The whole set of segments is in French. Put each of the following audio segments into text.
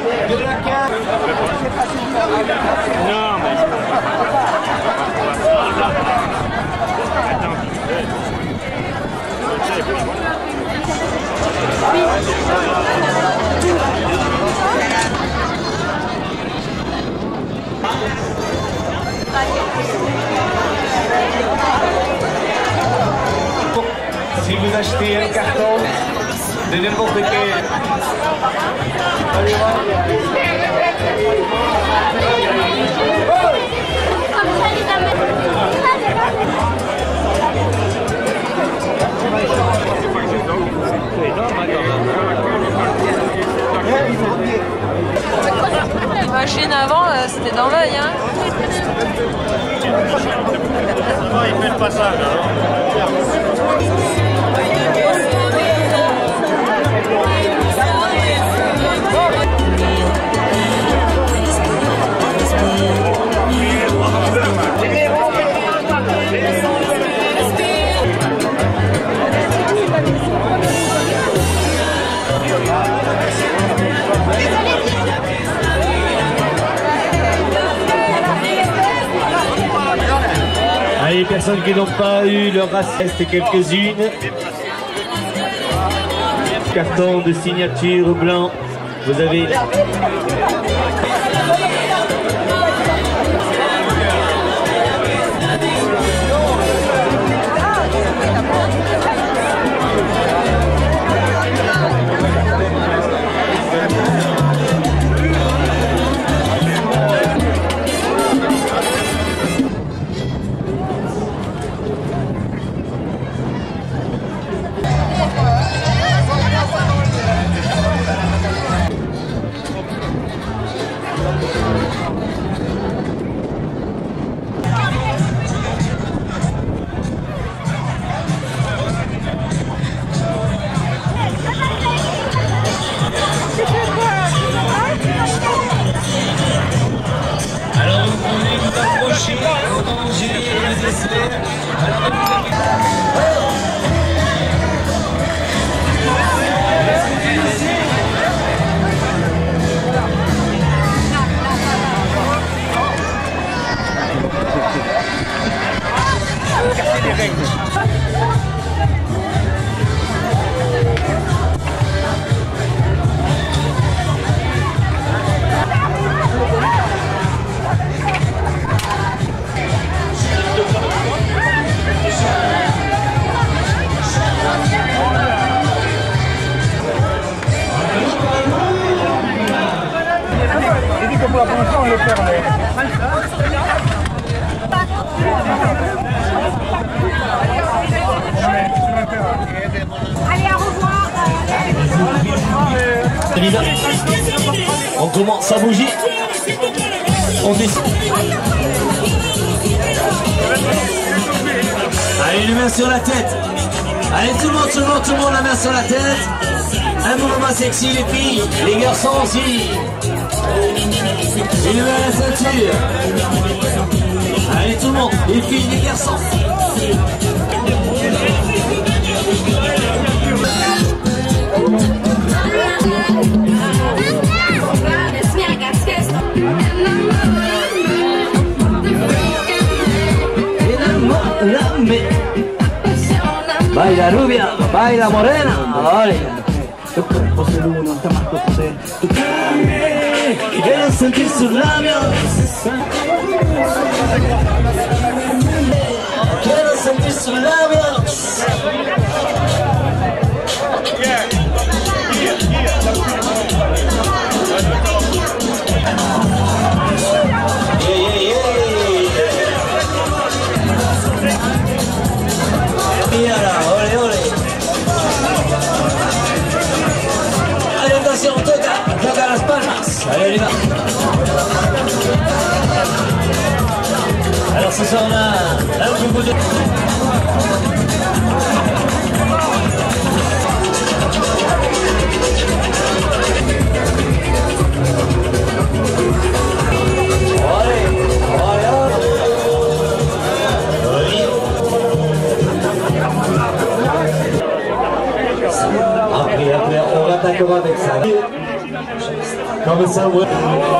Non, mais... Attends. Oui. Chine avant, euh, c'était dans l'œil. Hein. Il fait le passage. Hein. les personnes qui n'ont pas eu leur reste quelques-unes. Carton de signature blanc. Vous avez Alors on est pas proche, on est dans le Allez, à revoir On commence à bouger. On descend. Allez, les mains sur la tête. Allez, tout le monde, tout le monde, tout le monde, la main sur la tête. Un mouvement sexy, les filles, les garçons aussi. Les main à la ceinture. Allez, tout le monde, les filles, les garçons. Baila rubia, baila morena, ahora quiero sentir sus labios. Quiero sentir sus labios. 수선아 나도 김보조 Après, après, on attaquera avec ça. Comme ça, ouais.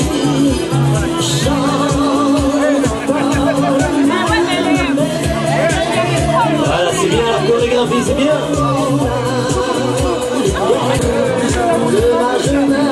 c'est bien la chorégraphie, c'est bien.